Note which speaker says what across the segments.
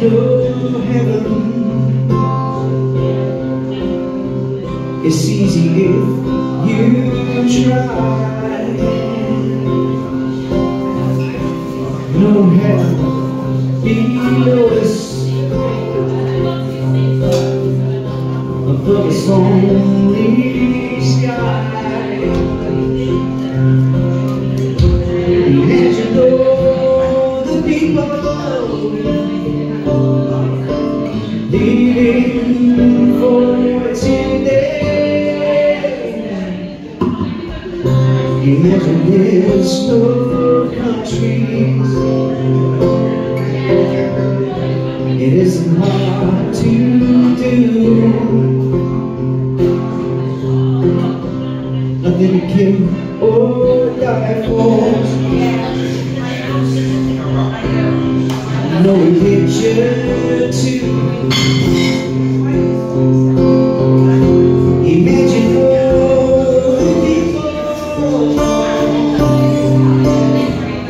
Speaker 1: no heaven. It's easy if you try. No heaven. Below us Above us only Today Imagine there's no countries It isn't hard to do Nothing to kill or die for no to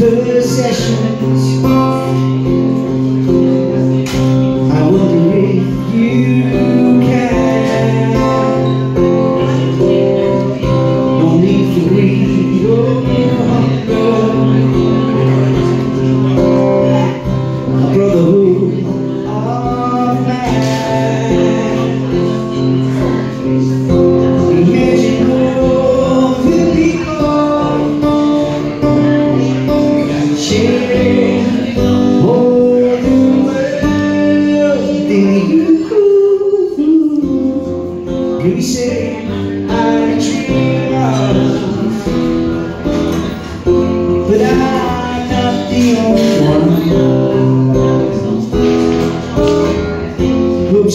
Speaker 1: possessions You say I dream of, but I'm not the only one. Hope